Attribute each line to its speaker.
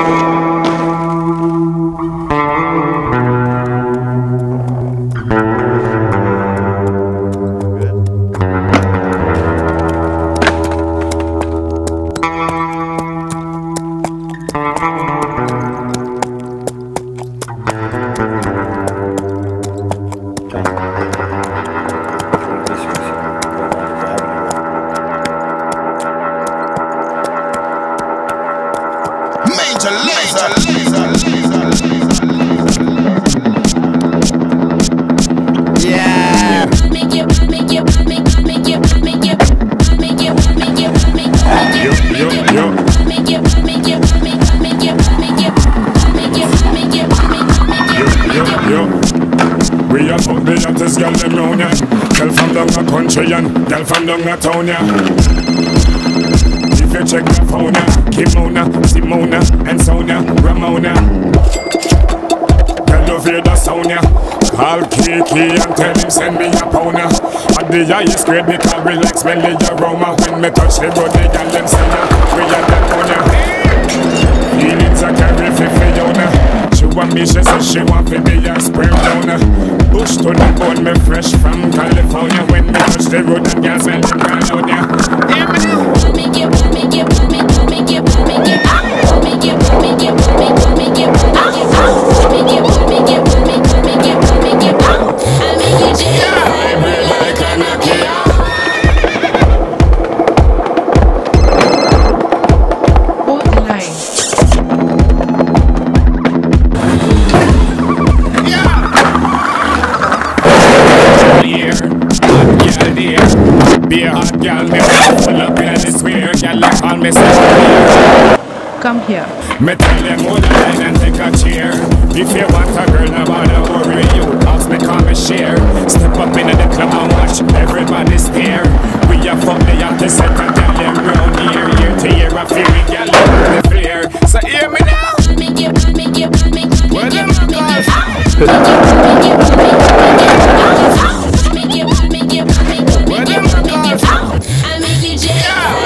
Speaker 1: Música
Speaker 2: laser. Yeah.
Speaker 3: Yo, yo, yo. Yo, yo. We are fuck the hottest girl them round ya. Girl from down the country and girl from down the town ya. If you check the phone Kimona, Simona, and Sonia, Ramona. Girl you hear the sound. Call Kiki and tell him send me a pound. At the highest grade me call relax when the aroma when me touch the road the girl them say. We are the ya. Feelings are carry fi fi yona She want me, she say she want fi be a sperm donor Bush to the bone, me fresh from California When me touch the road and gas and the California Yeah, hot dear. Be a hot me me
Speaker 4: Come here.
Speaker 3: Me tell them hold the line and take a chair. If you want a girl, no bother worry you. Ask me, come and share. Step up in the club and watch everybody stare. We a from the yacht, set and tell them round here. Year to year, I feel we gal, the fear. So hear me now. Where them girls? When them
Speaker 5: I make you.